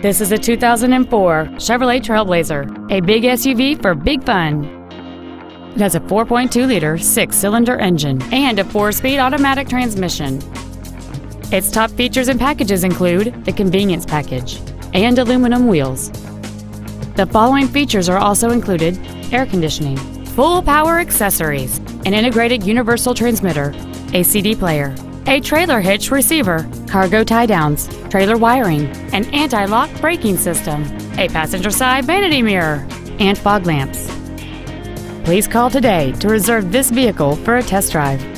This is a 2004 Chevrolet Trailblazer, a big SUV for big fun. It has a 4.2-liter six-cylinder engine and a four-speed automatic transmission. Its top features and packages include the convenience package and aluminum wheels. The following features are also included air conditioning, full power accessories, an integrated universal transmitter, a CD player, a trailer hitch receiver, cargo tie downs, trailer wiring, an anti lock braking system, a passenger side vanity mirror, and fog lamps. Please call today to reserve this vehicle for a test drive.